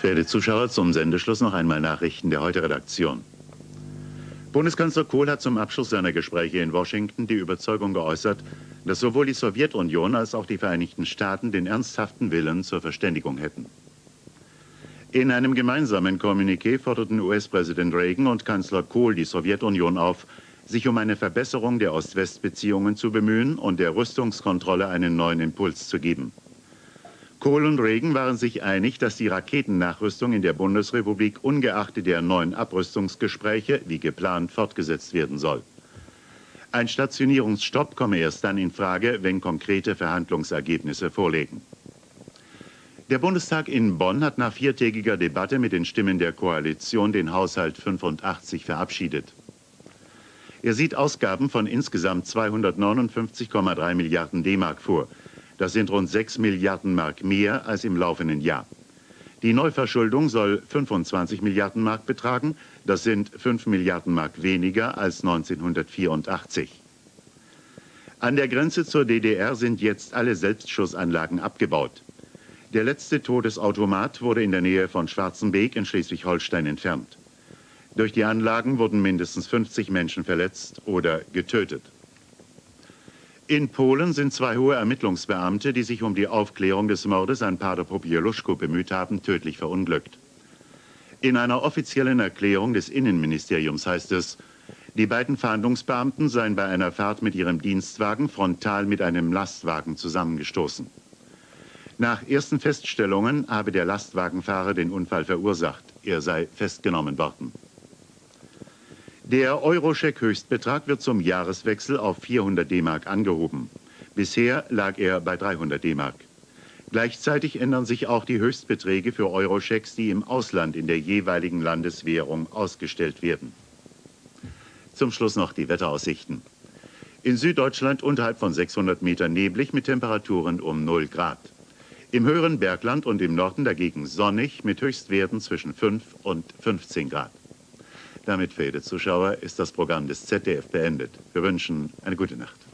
Verehrte Zuschauer, zum Sendeschluss noch einmal Nachrichten der Heute-Redaktion. Bundeskanzler Kohl hat zum Abschluss seiner Gespräche in Washington die Überzeugung geäußert, dass sowohl die Sowjetunion als auch die Vereinigten Staaten den ernsthaften Willen zur Verständigung hätten. In einem gemeinsamen Kommuniqué forderten US-Präsident Reagan und Kanzler Kohl die Sowjetunion auf, sich um eine Verbesserung der Ost-West-Beziehungen zu bemühen und der Rüstungskontrolle einen neuen Impuls zu geben. Kohl und Reagan waren sich einig, dass die Raketennachrüstung in der Bundesrepublik ungeachtet der neuen Abrüstungsgespräche wie geplant fortgesetzt werden soll. Ein Stationierungsstopp komme erst dann in Frage, wenn konkrete Verhandlungsergebnisse vorlegen. Der Bundestag in Bonn hat nach viertägiger Debatte mit den Stimmen der Koalition den Haushalt 85 verabschiedet. Er sieht Ausgaben von insgesamt 259,3 Milliarden D-Mark vor. Das sind rund 6 Milliarden Mark mehr als im laufenden Jahr. Die Neuverschuldung soll 25 Milliarden Mark betragen. Das sind 5 Milliarden Mark weniger als 1984. An der Grenze zur DDR sind jetzt alle Selbstschussanlagen abgebaut. Der letzte Todesautomat wurde in der Nähe von Schwarzenbeek in Schleswig-Holstein entfernt. Durch die Anlagen wurden mindestens 50 Menschen verletzt oder getötet. In Polen sind zwei hohe Ermittlungsbeamte, die sich um die Aufklärung des Mordes an Pater Popieluszko bemüht haben, tödlich verunglückt. In einer offiziellen Erklärung des Innenministeriums heißt es, die beiden Fahndungsbeamten seien bei einer Fahrt mit ihrem Dienstwagen frontal mit einem Lastwagen zusammengestoßen. Nach ersten Feststellungen habe der Lastwagenfahrer den Unfall verursacht. Er sei festgenommen worden. Der Eurocheck-Höchstbetrag wird zum Jahreswechsel auf 400 D-Mark angehoben. Bisher lag er bei 300 D-Mark. Gleichzeitig ändern sich auch die Höchstbeträge für Eurochecks, die im Ausland in der jeweiligen Landeswährung ausgestellt werden. Zum Schluss noch die Wetteraussichten. In Süddeutschland unterhalb von 600 Metern neblig mit Temperaturen um 0 Grad. Im höheren Bergland und im Norden dagegen sonnig mit Höchstwerten zwischen 5 und 15 Grad. Damit, verehrte Zuschauer, ist das Programm des ZDF beendet. Wir wünschen eine gute Nacht.